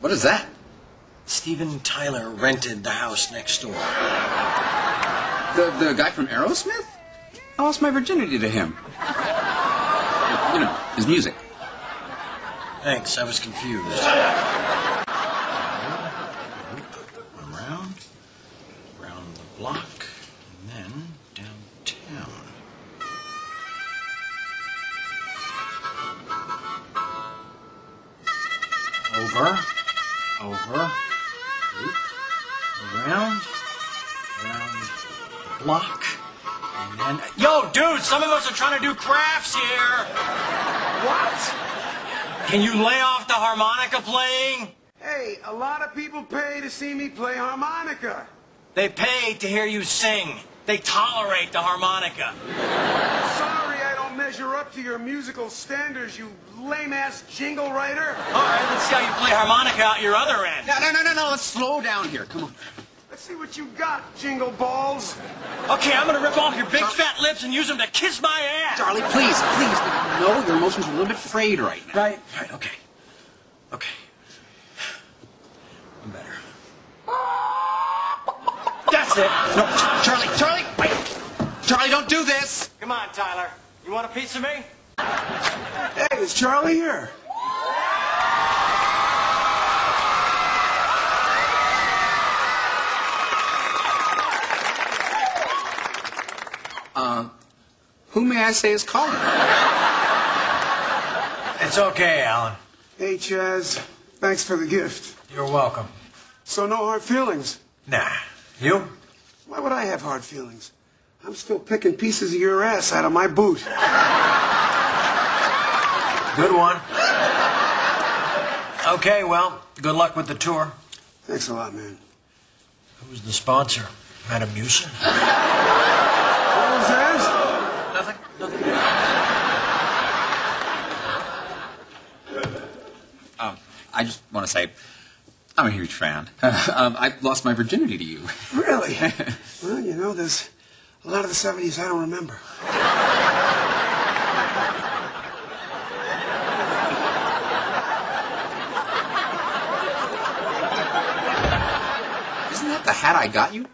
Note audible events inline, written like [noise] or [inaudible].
What is that? Steven Tyler rented the house next door. The the guy from Aerosmith? I lost my virginity to him. You know, his music. Thanks, I was confused. Around, around the block, and then downtown. Over, over, loop, around, around block, and then. Yo, dude, some of us are trying to do crafts here. What? Can you lay off the harmonica playing? Hey, a lot of people pay to see me play harmonica. They pay to hear you sing. They tolerate the harmonica. Sorry I don't measure up to your musical standards, you lame-ass jingle writer. All right, let's see how you play harmonica out your other end. No, no, no, no, no. Let's slow down here. Come on. Let's see what you got, jingle balls. Okay, I'm gonna rip off your big fat lips and use them to kiss my ass. Charlie, please, please. No, your emotions are a little bit frayed right now. Right, right, okay. Okay. I'm better. That's it. No, Charlie, Charlie, wait. Charlie, don't do this. Come on, Tyler. You want a piece of me? Hey, it's Charlie here? Uh, who may I say is calling? It's okay, Alan. Hey, Chaz. Thanks for the gift. You're welcome. So no hard feelings. Nah. You? Why would I have hard feelings? I'm still picking pieces of your ass out of my boot. Good one. Okay, well, good luck with the tour. Thanks a lot, man. Who's the sponsor? Metamucil? What was that? Nothing. Nothing. Um, I just want to say, I'm a huge fan. [laughs] um, I lost my virginity to you. Really? [laughs] well, you know, there's a lot of the 70s I don't remember. Isn't that the hat I got you?